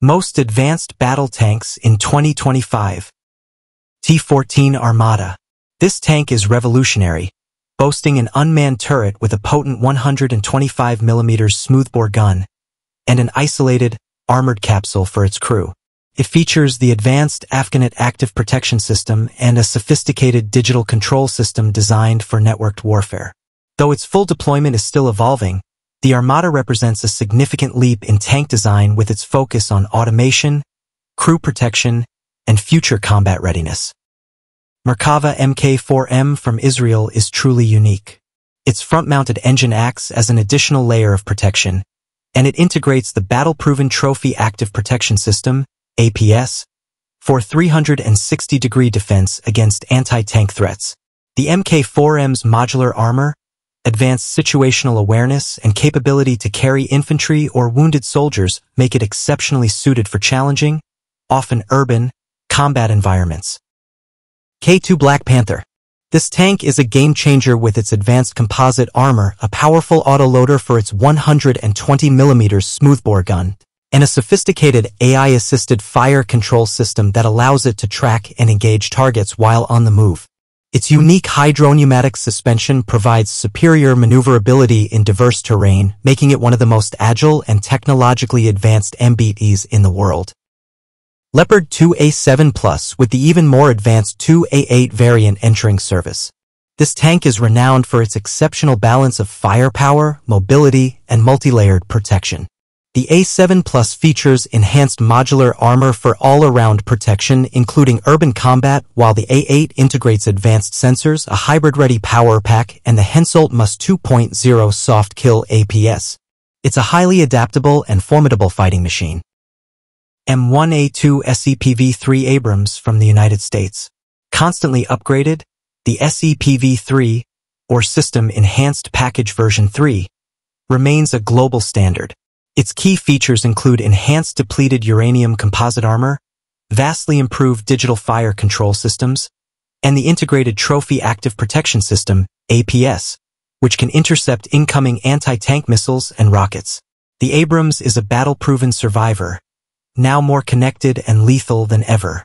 Most Advanced Battle Tanks in 2025 T-14 Armata This tank is revolutionary, boasting an unmanned turret with a potent 125mm smoothbore gun and an isolated, armored capsule for its crew. It features the advanced Afganit Active Protection System and a sophisticated digital control system designed for networked warfare. Though its full deployment is still evolving, the Armata represents a significant leap in tank design with its focus on automation, crew protection, and future combat readiness. Merkava Mk4M from Israel is truly unique. Its front-mounted engine acts as an additional layer of protection, and it integrates the battle-proven Trophy Active Protection System, APS, for 360-degree defense against anti-tank threats. The Mk4M's modular armor, advanced situational awareness, and capability to carry infantry or wounded soldiers make it exceptionally suited for challenging, often urban, combat environments. K2 Black Panther This tank is a game-changer with its advanced composite armor, a powerful autoloader for its 120mm smoothbore gun, and a sophisticated AI-assisted fire control system that allows it to track and engage targets while on the move. Its unique hydropneumatic suspension provides superior maneuverability in diverse terrain, making it one of the most agile and technologically advanced MBTs in the world. Leopard 2A7 Plus with the even more advanced 2A8 variant entering service. This tank is renowned for its exceptional balance of firepower, mobility, and multi-layered protection. The A7 Plus features enhanced modular armor for all-around protection, including urban combat, while the A8 integrates advanced sensors, a hybrid-ready power pack, and the Hensoldt MUSS 2.0 soft kill APS. It's a highly adaptable and formidable fighting machine. M1A2 SEPV-3 Abrams from the United States. Constantly upgraded, the SEPV-3, or System Enhanced Package Version 3, remains a global standard. Its key features include enhanced depleted uranium composite armor, vastly improved digital fire control systems, and the Integrated Trophy Active Protection System, APS, which can intercept incoming anti-tank missiles and rockets. The Abrams is a battle-proven survivor, now more connected and lethal than ever.